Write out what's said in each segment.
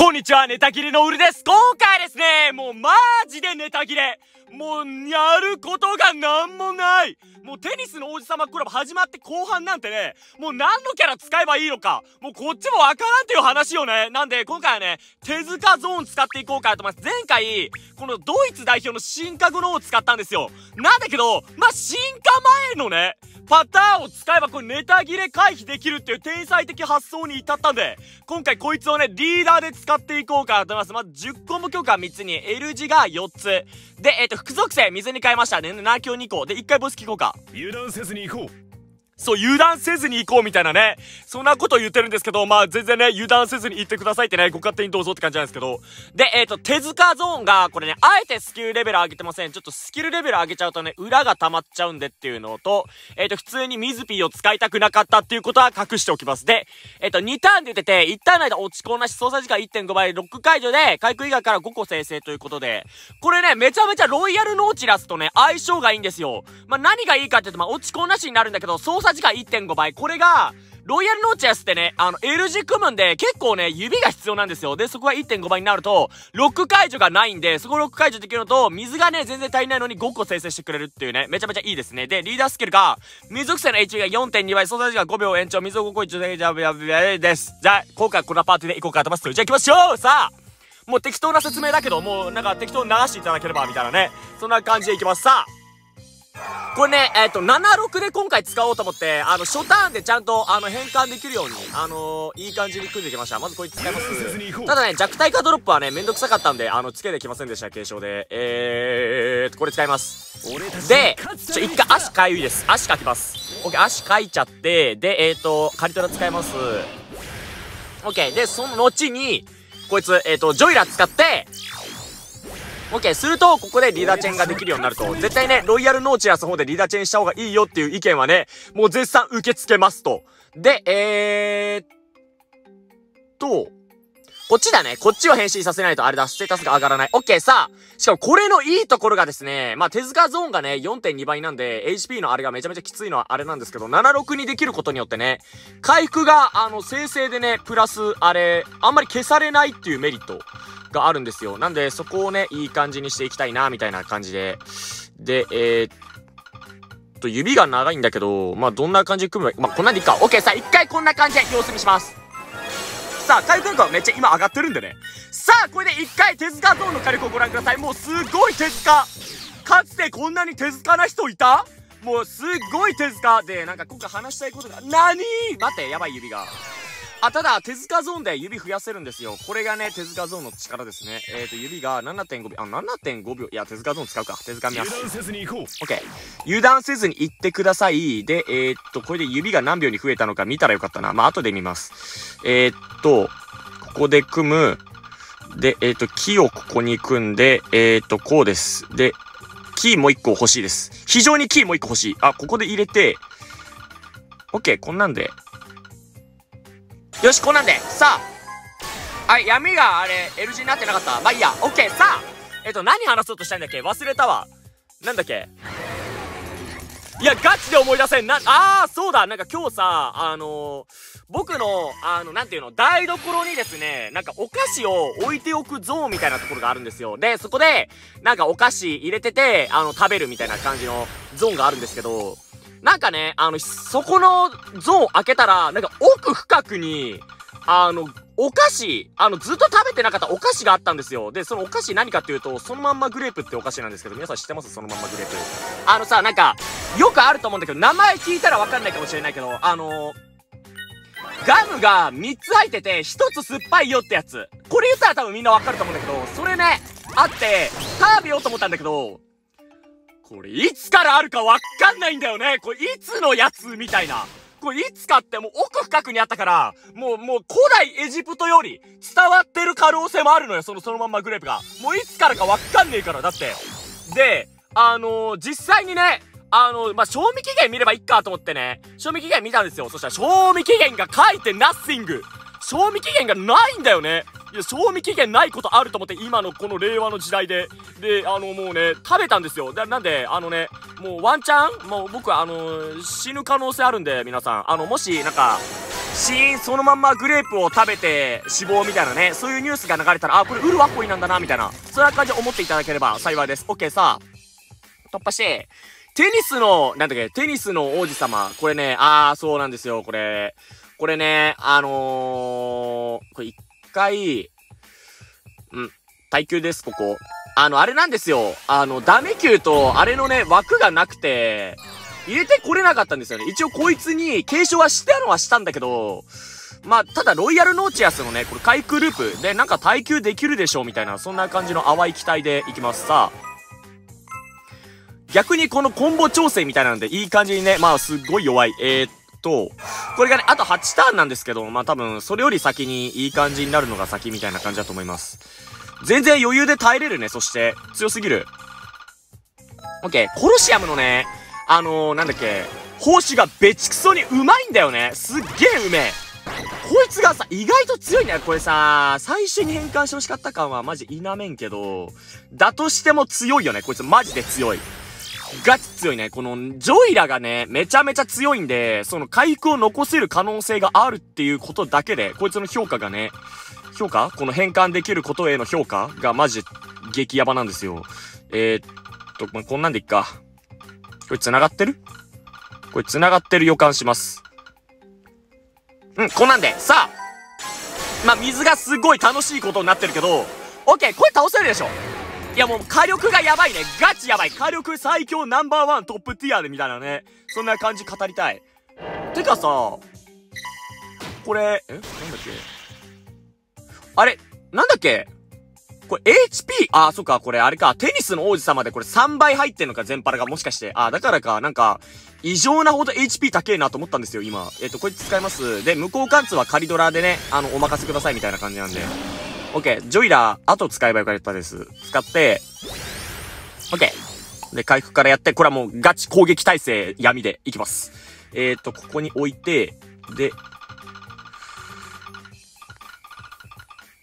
こんにちは、ネタ切れのウルです。今回ですね、もうマジでネタ切れ。もう、やることがなんもない。もうテニスの王子様クラブ始まって後半なんてね、もう何のキャラ使えばいいのか、もうこっちもわからんっていう話よね。なんで今回はね、手塚ゾーン使っていこうかと思います。前回、このドイツ代表の進化後のを使ったんですよ。なんだけど、まあ、進化前のね、パターンを使えばこれネタ切れ回避できるっていう天才的発想に至ったんで、今回こいつをね、リーダーで使っていこうかなと思います。まず10コンボ強化3つに、L 字が4つ。で、えっ、ー、と、副属性水に変えましたね。7強2個。で、1回ボス聞こうか。油断せずに行こう。そう、油断せずに行こうみたいなね。そんなこと言ってるんですけど、まあ全然ね、油断せずに行ってくださいってね、ご勝手にどうぞって感じなんですけど。で、えっ、ー、と、手塚ゾーンが、これね、あえてスキルレベル上げてません。ちょっとスキルレベル上げちゃうとね、裏が溜まっちゃうんでっていうのと、えっ、ー、と、普通に水ピーを使いたくなかったっていうことは隠しておきます。で、えっ、ー、と、2ターンで出てて、1ターンの間落ち込んなし、操作時間1.5倍、ロック解除で、回復以外から5個生成ということで、これね、めちゃめちゃロイヤルノーチラスとね、相性がいいんですよ。まあ、何がいいかっていうと、まあ、落ち込んなしになるんだけど、操作時間1.5倍、これが、ロイヤルノーチャスってね、あの、L 字組むんで、結構ね、指が必要なんですよ。で、そこが1.5倍になると、ロック解除がないんで、そこロック解除できるのと、水がね、全然足りないのに5個生成してくれるっていうね、めちゃめちゃいいですね。で、リーダースキルが、水属性の HP が4.2倍、操作時間5秒延長、水を5個1で、じゃあ、です。じゃあ、今回このパーティーでいこうかと思います。じゃあ行きましょうさあもう適当な説明だけど、もうなんか適当に流していただければ、みたいなね。そんな感じでいきます。さあこれね、えっ、ー、と、76で今回使おうと思って、あの、初ターンでちゃんと、あの、変換できるように、あのー、いい感じに組んできました。まずこいつ使います。ただね、弱体化ドロップはね、めんどくさかったんで、あの、つけてきませんでした、継承で。えーと、これ使います。で、ちょ、一回足かゆいです。足かきます。オッケー、足かいちゃって、で、えーと、カリトラ使います。オッケー、で、その後に、こいつ、えーと、ジョイラ使って、OK すると、ここでリーダーチェーンができるようになると。絶対ね、ロイヤルノーチラスの方でリーダーチェーンした方がいいよっていう意見はね、もう絶賛受け付けますと。で、えーっと、こっちだね。こっちを変身させないとあれだ。ステータスが上がらない。オッケーさあ。しかもこれのいいところがですね、まあ、手塚ゾーンがね、4.2倍なんで、HP のあれがめちゃめちゃきついのはあれなんですけど、76にできることによってね、回復が、あの、生成でね、プラス、あれ、あんまり消されないっていうメリット。があるんですよ。なんで、そこをね、いい感じにしていきたいな、みたいな感じで。で、えー、っと、指が長いんだけど、まあ、どんな感じで組むまあ、こんなんでいいか。オッケー、さあ、一回こんな感じで様子見します。さあ、回復力はめっちゃ今上がってるんでね。さあ、これで1回手塚ゾーンの火力をご覧ください。もうすごい手塚かつてこんなに手塚な人いた？もうすっごい手塚で、なんか今回話したいことが、何待って、やばい指が。あ、ただ、手塚ゾーンで指増やせるんですよ。これがね、手塚ゾーンの力ですね。えっ、ー、と、指が7.5秒、あ、7.5秒。いや、手塚ゾーン使うか。手塚見ます。油断せずに行こう。オッケー。油断せずに行ってください。で、えー、っと、これで指が何秒に増えたのか見たらよかったな。まあ、後で見ます。えー、っと、ここで組む。で、えっと、木をここに組んで、えっと、こうです。で、キーもう一個欲しいです。非常にキーもう一個欲しい。あ、ここで入れて、オッケー、こんなんで。よし、こんなんで。さあ。はい、闇があれ、L 字になってなかった。まあいいや。オッケー。さあ。えっと、何話そうとしたんだっけ？忘れたわ。なんだっけ？いや、ガチで思い出せん。な、あー、そうだ。なんか今日さ、あのー、僕の、あの、なんていうの、台所にですね、なんかお菓子を置いておくゾーンみたいなところがあるんですよ。で、そこで、なんかお菓子入れてて、あの、食べるみたいな感じのゾーンがあるんですけど、なんかね、あの、そこのゾーン開けたら、なんか奥深くに、あの、お菓子、あの、ずっと食べてなかったお菓子があったんですよ。で、そのお菓子何かっていうと、そのまんまグレープってお菓子なんですけど、皆さん知ってます？そのまんまグレープ。あのさ、なんか、よくあると思うんだけど、名前聞いたらわかんないかもしれないけど、あのガムが3つ入ってて、1つ酸っぱいよってやつ。これ言ったら多分みんなわかると思うんだけど、それね、あって、食べようと思ったんだけど、これいつからあるかわかんないんだよねこれいつのやつみたいな。これいつかってもう奥深くにあったから、もう、もう古代エジプトより伝わってる可能性もあるのよ、その、そのまんまグレープが。もういつからかわかんねえから、だって。で、あのー、実際にね、あのー、まあ、賞味期限見ればいっかと思ってね、賞味期限見たんですよ。そしたら賞味期限が書いてナッシング。賞味期限がないんだよね。いや、賞味期限ないことあると思って、今のこの令和の時代で。で、あの、もうね、食べたんですよ。で、なんで、あのね、もうワンチャン、もう僕は、あの、死ぬ可能性あるんで、皆さん。あの、もし、なんか、死因そのまんまグレープを食べて死亡みたいなね、そういうニュースが流れたら、あ、これウルワッコイなんだな、みたいな、そんな感じで思っていただければ幸いです。OK さ、突破して、テニスの、なんだっけ、テニスの王子様。これね、あー、そうなんですよ、これ。これね、あのー、これ回、うん、耐久です、ここ。あの、あれなんですよ。あの、ダメ級と、あれのね、枠がなくて、入れてこれなかったんですよね。一応こいつに継承はしたのはしたんだけど、まあ、ただロイヤルノーチアスのね、これ回復ループでなんか耐久できるでしょうみたいな、そんな感じの淡い期待でいきます。さあ。逆にこのコンボ調整みたいなんでいい感じにね、まあすっごい弱い。えー、っと、これがね、あと8ターンなんですけど、まあ多分それより先にいい感じになるのが先みたいな感じだと思います。全然余裕で耐えれるね、そして。強すぎる。オッケー、コロシアムのね、あのー、なんだっけ、胞子がべちくそにうまいんだよね。すっげえうめえ。こいつがさ、意外と強いんだよ。これさ、最初に変換してほしかった感はマジ否めんけど、だとしても強いよね。こいつマジで強い。ガチ強いね。この、ジョイラがね、めちゃめちゃ強いんで、その回復を残せる可能性があるっていうことだけで、こいつの評価がね、評価？この変換できることへの評価がマジ激ヤバなんですよ。えー、っと、ま、こんなんでいっか。これ繋がってる？これ繋がってる予感します。うん、こんなんで。さあま、水がすごい楽しいことになってるけど、オッケーこれ倒せるでしょいやもう火力がやばいね。ガチやばい。火力最強ナンバーワントップティアでみたいなね。そんな感じ語りたい。てかさ、これ、え？なんだっけ？あれ、なんだっけ？これ HP? あ、そっか、これあれか、テニスの王子様でこれ3倍入ってんのか、全パラがもしかして。あ、だからか、なんか、異常なほど HP 高えなと思ったんですよ、今。えっ、ー、と、こいつ使います。で、無効貫通はカリドラでね、あの、お任せくださいみたいな感じなんで。OK。ジョイラー、後使えばよかったです。使って、OK。で、回復からやって、これはもうガチ攻撃耐性闇でいきます。えっ、ー、と、ここに置いて、で、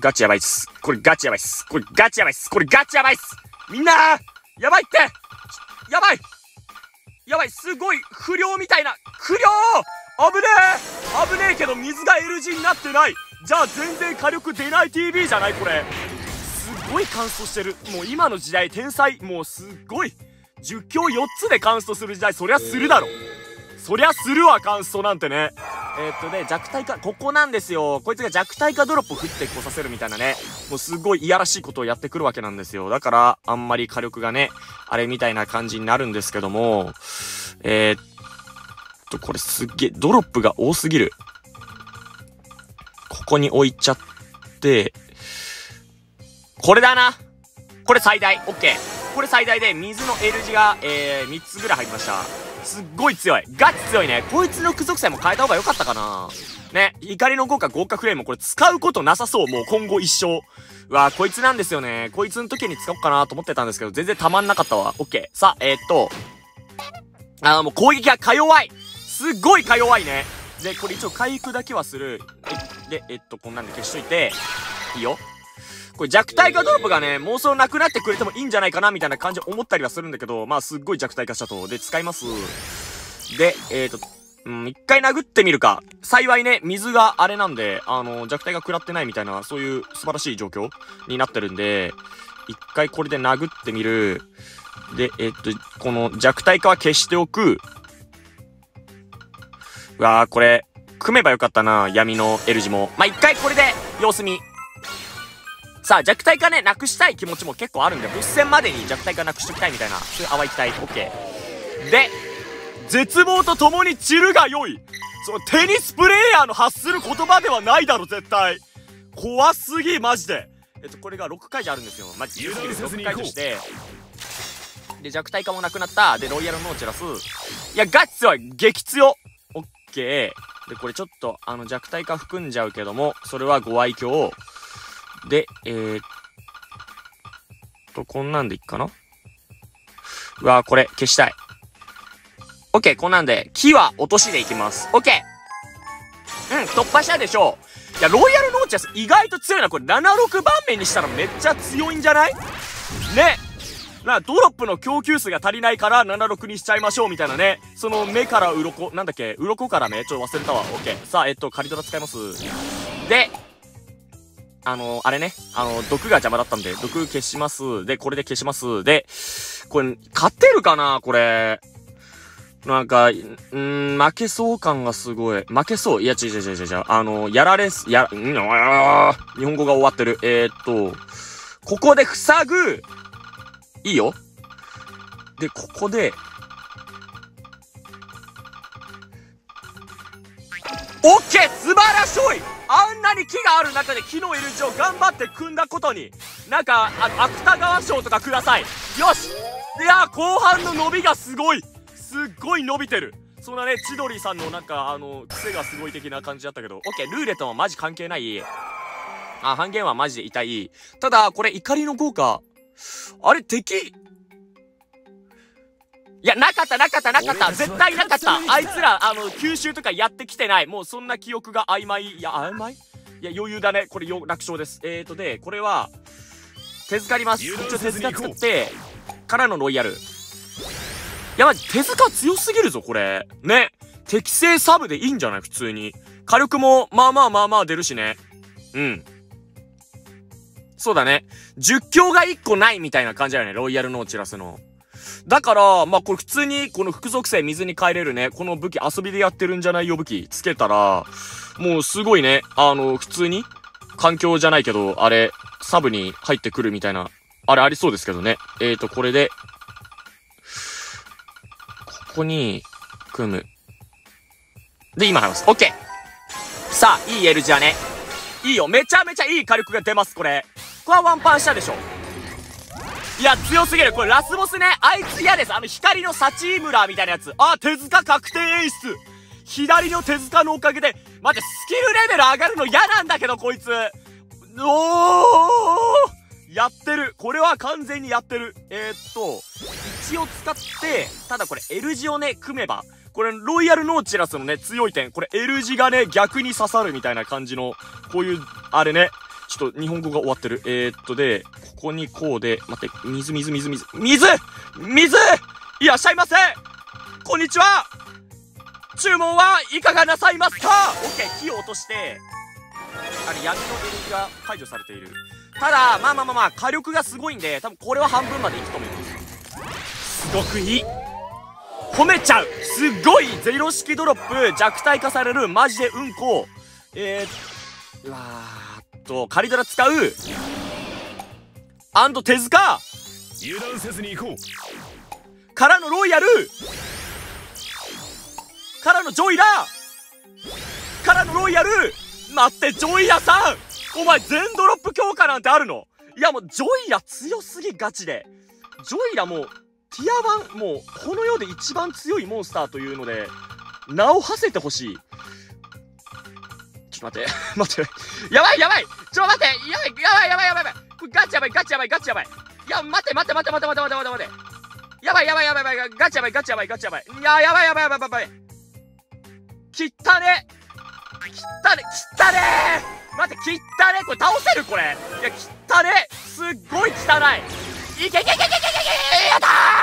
ガチやばいっす。これガチやばいっす。これガチやばいっす。これガチやばいっす。みんなやばいってやばいやばいすごい不良みたいな不良危ねえ危ねえけど水が L 字になってないじゃあ全然火力出ない TV じゃないこれすごい乾燥してるもう今の時代天才もうすっごい10強4つで乾燥する時代そりゃするだろそりゃするわ乾燥なんてねえー、っとね、弱体化、ここなんですよ。こいつが弱体化ドロップを降ってこさせるみたいなね。もうすごいいやらしいことをやってくるわけなんですよ。だから、あんまり火力がね、あれみたいな感じになるんですけども、えー、っと、これすっげえ、ドロップが多すぎる。ここに置いちゃって、これだなこれ最大、オッケー。これ最大で、水の L 字が、えー、3つぐらい入りました。すっごい強い。ガチ強いね。こいつの付属性も変えた方が良かったかなね。怒りの豪華豪華フレームこれ使うことなさそう。もう今後一生。うわこいつなんですよね。こいつの時に使おうかなと思ってたんですけど、全然たまんなかったわ。オッケー。さ、えー、っと。あもう攻撃がか弱い。すっごいか弱いね。で、これ一応回復だけはする。で、えっと、こんなんで消しといて。いいよ。これ弱体化ドロップがね、妄想なくなってくれてもいいんじゃないかなみたいな感じ思ったりはするんだけど、まあすっごい弱体化したと。で、使います。で、えーと、うん、一回殴ってみるか。幸いね、水があれなんで、あの、弱体が食らってないみたいな、そういう素晴らしい状況になってるんで、一回これで殴ってみる。で、えっ、と、この弱体化は消しておく。うわー、これ、組めばよかったな、闇の L 字も。まあ、一回これで様子見。さあ、弱体化ね、なくしたい気持ちも結構あるんで、物戦までに弱体化なくしときたいみたいな、そういう淡い期待。オッケー。で、絶望と共に散るが良い。そのテニスプレイヤーの発する言葉ではないだろ、絶対。怖すぎ、マジで。えっと、これが6回じゃあるんですよ。マジで。6回として。で、弱体化もなくなった。で、ロイヤルノーチラス。いや、ガチ強い激強オッケー。で、これちょっと、あの、弱体化含んじゃうけども、それはご愛嬌。で、えー、っと、こんなんでいっかな？うわーこれ、消したい。オッケー、こんなんで、木は落としでいきます。オッケーうん、突破したでしょう。いや、ロイヤルノーチャス意外と強いな。これ、7、6番目にしたらめっちゃ強いんじゃない？ね。な、ドロップの供給数が足りないから76にしちゃいましょうみたいなね。その目から鱗、なんだっけ？鱗から目？ちょ忘れたわ。オッケー。さあ、えっと、カリドラ使います。で、あの、あれね、あの、毒が邪魔だったんで、毒消します。で、これで消します。で、これ、勝てるかな？これ。なんか、うん、負けそう感がすごい。負けそう？いや、違う違う違う違う。あの、やられす、や、んー、日本語が終わってる。えー、っと、ここで塞ぐ。いいよ。で、ここで、オッケー素晴らしいあんなに木がある中で木の L 字を頑張って組んだことに、なんか、あ芥川賞とかください。よしいや後半の伸びがすごいすっごい伸びてるそんなね、千鳥さんのなんか、あの、癖がすごい的な感じだったけど、オッケー、ルーレットはマジ関係ない。あ、半減はマジで痛い。ただ、これ怒りの効果、あれ、敵、いや、なかった、なかった、なかった。絶対なかった。あいつら、あの、吸収とかやってきてない。もうそんな記憶が曖昧？いや、曖昧？いや、余裕だね。これ、楽勝です。えーと、で、これは、手漬かります。一応手塚作って、からのロイヤル。いや、マジ、手塚強すぎるぞ、これ。ね。適正サブでいいんじゃない？普通に。火力も、まあまあまあまあ出るしね。うん。そうだね。10強が1個ないみたいな感じだよね。ロイヤルノーチラスの。だから、まあ、これ普通に、この副属性水に変えれるね、この武器遊びでやってるんじゃないよ武器つけたら、もうすごいね、あの、普通に、環境じゃないけど、あれ、サブに入ってくるみたいな、あれありそうですけどね。えーと、これで、ここに、組む。で、今話す。オッケーさあ、いい L 字はね。いいよ。めちゃめちゃいい火力が出ます、これ。こはワンパンしたでしょ。いや、強すぎる。これラスボスね、あいつ嫌です。あの、光のサチームラーみたいなやつ。あ、手塚確定演出。左の手塚のおかげで、待って、スキルレベル上がるの嫌なんだけど、こいつ。おーやってる。これは完全にやってる。えー、っと、1を使って、ただこれ L 字をね、組めば、これ、ロイヤルノーチラスのね、強い点。これ L 字がね、逆に刺さるみたいな感じの、こういう、あれね。ちょっと日本語が終わってる。えー、っとで、ここにこうで、待って、水水水水、水水いらっしゃいませこんにちは注文はいかがなさいますかオッケー、火を落として、あれ、闇の L 字が解除されている。ただ、まあまあまあまあ、火力がすごいんで、多分これは半分までいくと思います。すごくいい。褒めちゃうすっごいゼロ式ドロップ弱体化されるマジでうんこえー、うわーっと、カリドラ使うアンド手塚油断せずに行こうからのロイヤルからのジョイラからのロイヤル待って、ジョイラさんお前全ドロップ強化なんてあるの？いやもう、ジョイラ強すぎガチで。ジョイラもう、ティア1、もう、この世で一番強いモンスターというので、名を馳せてほしい。ちょっと待って、待って。やばいやばい。ちょ待って。やばいやばいやばいやばいやばい。これガチやばいガチやばいガチやばい。いや、待って待って待って待って待って待って待って。待ってやばいやばいやばいやばい。ガチやばいガチやばいガチやばい。いや、やばいやばいやばいやばい切ったね。切ったね。切ったね。待って切ったね。これ倒せる？これ。いや切ったね。すっごい汚い。いけいけいけいけいけいけやったー！